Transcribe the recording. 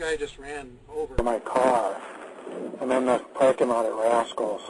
guy just ran over. my car, and then the parking lot at Rascals.